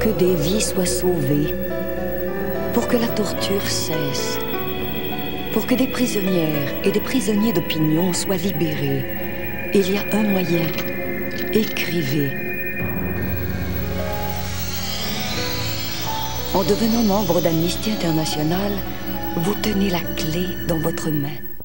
Que des vies soient sauvées, pour que la torture cesse, pour que des prisonnières et des prisonniers d'opinion soient libérés, il y a un moyen. Écrivez. En devenant membre d'Amnesty International, vous tenez la clé dans votre main.